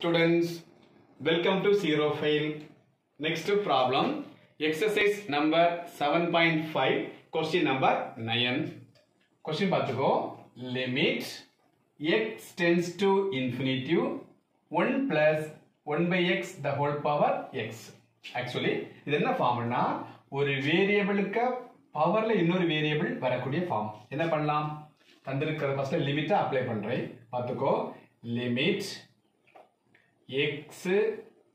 Students, welcome to Zero Fail. Next problem, exercise number 7.5, question number 9. Question பார்த்துக்கோ limit x tends to infinity 1 plus 1 by x the whole power x. Actually, இது என்ன ஃபார்ம்னா ஒரு வேரியபிளுக்கு பவர்ல இன்னொரு variable வரக்கூடிய form என்ன பண்ணலாம் தந்திருக்கிற ஃபர்ஸ்ட் லிமிட்டை அப்ளை பண்றேன் பார்த்துக்கோ limit x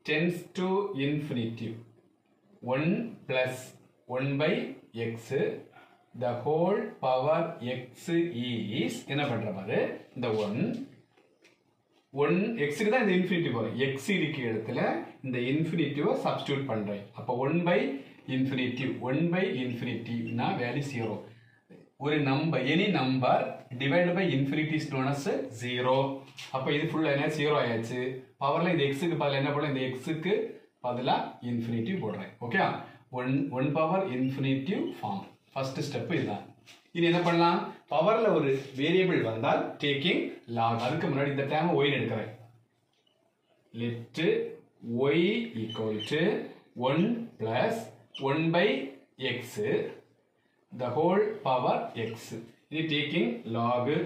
tends to infinity. 1 plus 1 by x the whole power x is என்ன பண்ற பாரு? இந்த 1 ஒன் எக்ஸுக்கு தான் இந்த இன்ஃபினிட்டி போகிறேன் எக்ஸ் இருக்க இடத்துல இந்த இன்ஃபினிட்டிவை சப்ஸ்டியூட் பண்ணுறேன் அப்போ one by infinity one by இன்ஃபினிட்டினா value zero ஒரு number any number divide by infinity ஸ்டோனஸ் zero அப்போ இது ஃபுல்லாக என்ன ஜீரோ ஆயாச்சு. பவரில் இந்த எக்ஸுக்கு பதில் என்ன போடுறேன்? இந்த எக்ஸுக்கு பதிலாக இன்ஃபினிட்டி போடுறேன். Okay one one power infinitive form first step இதுதான். இனி என்ன பண்ணலாம்? பவர்ல ஒரு வேரியபிள் வந்தால் டேக்கிங் லாக் அதுக்கு முன்னாடி இந்த டைம் ஒய் எடுக்கிறேன். Let y equal to one plus one by x the whole power x இது டேக்கிங் லாகு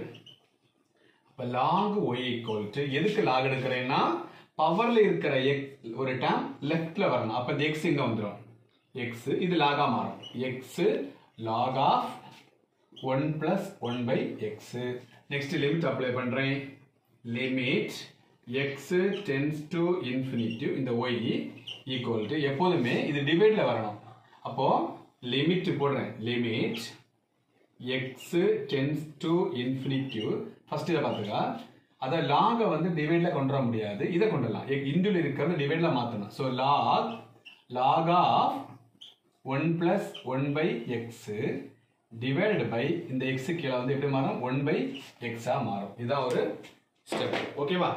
அப்ப லாக் ஒய் ஈக்குவல் டு எதுக்கு லாக் எடுக்கிறேன்னா பவர்ல இருக்கிற எக் ஒரு டேம் லெஃப்ட்ல வரணும். அப்போ இந்த எக்ஸ் இங்க வந்துடும் எக்ஸ் இது லாகா மாறும். X log of one plus one by x next limit apply பண்ணுறேன் limit x tends to infinity இந்த ஒய் ஈக்குவல் டு எப்போதுமே இது டிவைட்ல வரணும். அப்போது லிமிட் போடுறேன். Limit x tends to infinity first இதை பார்த்துக்கா. அதை லாகை வந்து டிவைடில் கொண்டு வர முடியாது. இதை கொண்டு வரலாம். இருக்கிறத டிவைடில் மாற்றணும் so log log of one plus one by x divide by இந்த எக்ஸு கீழே வந்து எப்படி மாறும்? ஒன் பை எக்ஸாக மாறும். இதான் ஒரு ஸ்டெப் ஓகேவா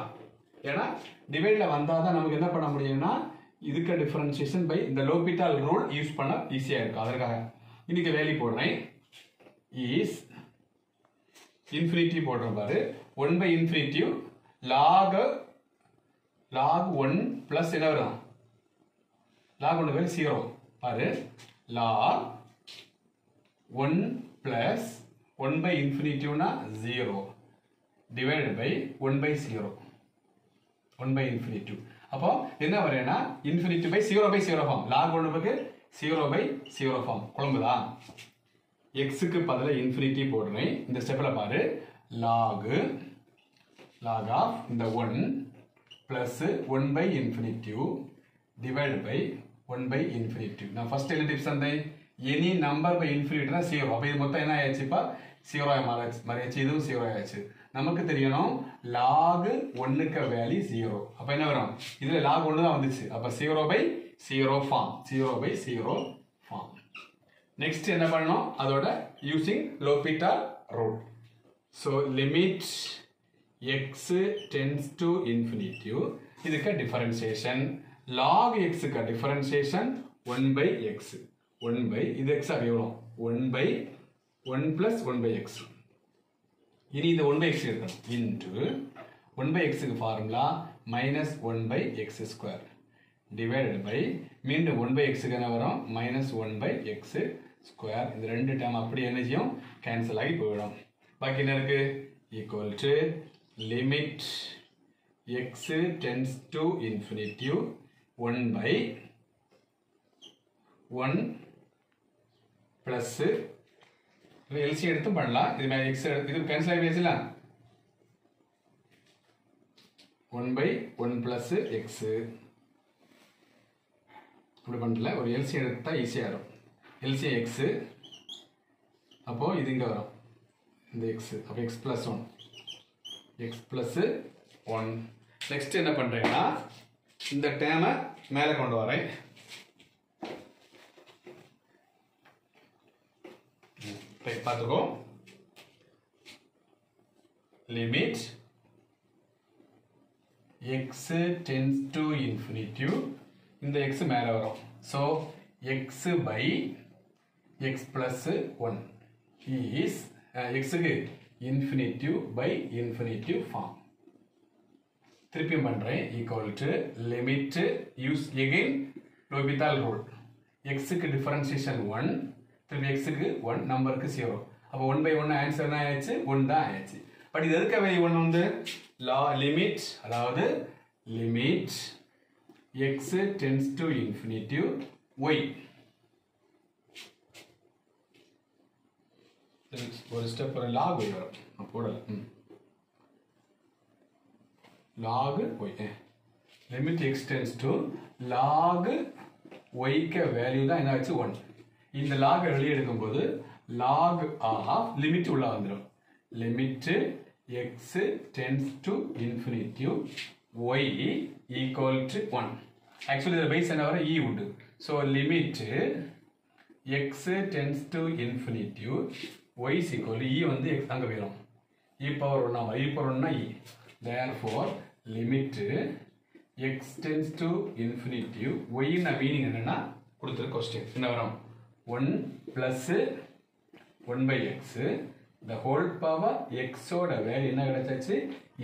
ஏன்னா டிவைடில் வந்தால் தான் நமக்கு என்ன பண்ண முடியும்னா இதுக்கு டிஃபரன்சியேஷன் பை இந்த லோபிட்டால் ரூல் யூஸ் பண்ண ஈஸியாக இருக்கும் அதற்காக இன்னைக்கு வேலி போடுறேன். இஸ் இன்ஃபினிட்டி போடுற பாரு. One by infinity log log one plus என்ன வரும்? லாக் ஒன்று பேர் ஜீரோ பாரு. Log one plus one by இன்ஃபினிட்டிவ்னா zero divide by one by zero one by infinitive அப்போ என்ன வரேன்னா infinity by zero by zero form log ஒன்றுக்கு ஜீரோ பை ஜீரோ ஃபார்ம் குழம்புதா? எக்ஸுக்கு பதில் இன்ஃபினிட்டி போடுறேன். இந்த ஸ்டெப்பில் பாரு. லாகு லாக் ஆஃப் இந்த one plus one by infinitive divide by one by infinitive நான் ஃபர்ஸ்ட் என்ன டிப்ஸ் தந்தேன்? எனி நம்பர் பை இன்ஃபினிட்னா ஜீரோ அப்போ இது மொத்தம் என்ன ஆயிடுச்சுப்பா ஜீரோ மாறியாச்சு மாறியாச்சு. இதுவும் ஜீரோ ஆயிடுச்சு நமக்கு தெரியணும் லாகு ஒன்னுக்கு வேலி ஜீரோ அப்போ என்ன வரும்? இதில் லாக் ஒன்று தான் வந்துச்சு. அப்போ zero by zero form zero by zero form next என்ன பண்ணணும்? அதோட using L'Hopital's rule so limit x tends to infinitive இதுக்கு டிஃபரன்சியேஷன் லாக் எக்ஸுக்கு differentiation one by x one by இது எக்ஸ் எவ்வளோ one by one plus one by x இனி இது one by x இருக்கணும். இன்ட்டு ஒன் பை எக்ஸுக்கு formula minus one by x square divided by மீண்டும் one by எக்ஸுக்கு என்ன வரும்? Minus one by x square இந்த ரெண்டு டேம் அப்படி எனர்ஜியும் கேன்சல் ஆகி போயிடும். பாக்கி என்ன இருக்கு? Equal to limit x tends to infinitive one by one plus LC எடுத்து பண்ணலாம். இது மாதிரி எக்ஸ் இது கேன்சல் ஆகி பேசலாம் one by one plus x இப்படி பண்ணல. ஒரு எல்சி எடுத்தால் ஈஸியாக வரும் எல்சி எக்ஸு அப்போது இது இங்கே வரும். இந்த எக்ஸு அப்போ x plus one x plus one next என்ன பண்ணுறேன்னா இந்த டேமை மேலே கொண்டு வரேன். பார்த்துக்கோ limit x tends to infinitive இந்த எக்ஸ் மேலே வரும். So x by x plus one is எக்ஸுக்கு இன்ஃபினிட்டிவ் பை இன்ஃபினிட்டிவ் ஃபார்ம் திருப்பியும் பண்ணுறேன் equal to limit use again L'Hopital's rule எக்ஸுக்கு டிஃபரன்சியேஷன் ஒன் திரும்பி எக்ஸுக்கு ஒன் நம்பருக்கு ஜீரோ அப்போ ஒன் பை ஒன் ஆன்சர் என்ன ஆயிடுச்சு? ஒன் தான் ஆயிடுச்சு. பட் இது எதுக்க வெளியே ஒன்று வந்து? லா லிமிட் அதாவது limit x tends to infinitive y ஒரு ஸ்டெப் ஒரு லாக் ஒய் வரும். போடல. ம். Log y limit x tends to log ஒய்க்க value தான் என்ன ஆச்சு ஒன் இந்த லாகை வெளியே எடுக்கும்போது லாக் ஆஃப் லிமிட் உள்ள வந்துடும் limit x tends to infinitive y equal to one actually இதில் பைஸ் என்ன வர இ உண்டு. So limit x tends to infinitive y equal e வந்து எக்ஸ் அங்கே வரும் இ பவர் ஒன்னா இ பவர் ஒன்னா e therefore limit x tends to infinitive ஒய்னா meaning என்னென்னா கொடுத்துரு கொஸ்டின் என்ன வரும்? One plus one by x the whole power எக்ஸோட வேல்யூ என்ன கிடைச்சாச்சு?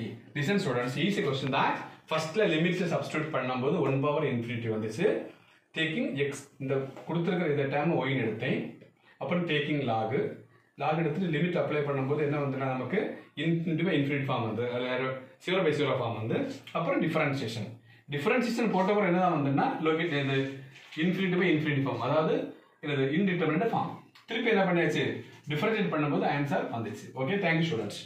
இ லிசன் ஸ்டூடெண்ட்ஸ் ஈஸி கொஸ்டின் தான் ஃபர்ஸ்ட்ல லிமிட்ல சப்ஸ்டியூட் பண்ணும்போது ஒன் பவர் இன்ஃபினிட்டி வந்துச்சு. டேக்கிங் எக்ஸ் இந்த கொடுத்துருக்கிற இந்த டேம் ஒயின் எடுத்தேன். அப்புறம் டேக்கிங் லாகு லாக் எடுத்துட்டு லிமிட் அப்ளை பண்ணும்போது என்ன வந்துன்னா நமக்கு இன்ஃபினிட்டி பை இன்ஃபினிட் ஃபார்ம் வந்து ஜீரோ பை ஜீரோ ஃபார்ம் வந்து. அப்புறம் டிஃபரன்சியேஷன் டிஃபரன்சியேஷன் போட்டப்பறம் என்ன வந்துன்னா லோகேட் இது இன்ஃபினிட்டி பை இன்ஃபினிட் ஃபார்ம் அதாவது என்னது இன்டிட்டர்மினட் ஃபார்ம் திருப்பி என்ன பண்ணியாச்சு? டிஃபரன்ஷியேட் பண்ணும்போது ஆன்சர் வந்துச்சு. Okay thank you students